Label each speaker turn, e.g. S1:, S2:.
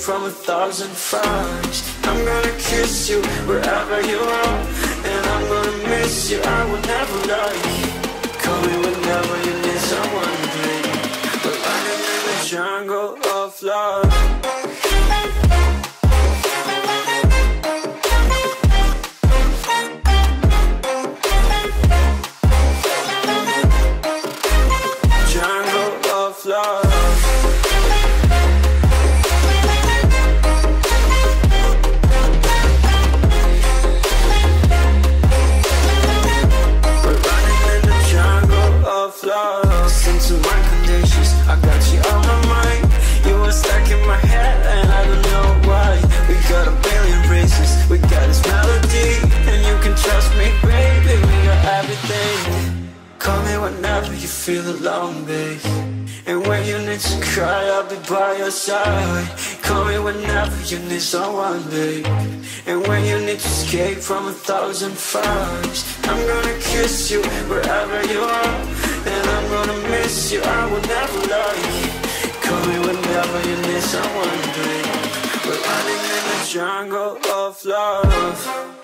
S1: from a thousand fires I'm gonna kiss you wherever you are And I'm gonna miss you, I will never lie Call me whenever you need someone, babe But I'm in the jungle of love Listen to my conditions, I got you on my mind. You were stuck in my head, and I don't know why. We got a billion races, we got this melody, and you can trust me, baby. We got everything. Call me whenever you feel alone, babe. And when you need to cry, I'll be by your side. Call me whenever you need someone, babe. And when you need to escape from a thousand fires, I'm gonna kiss you wherever you are. And I'm gonna miss you, I will never lie. Call me whenever you need someone, babe. We're running in the jungle of love.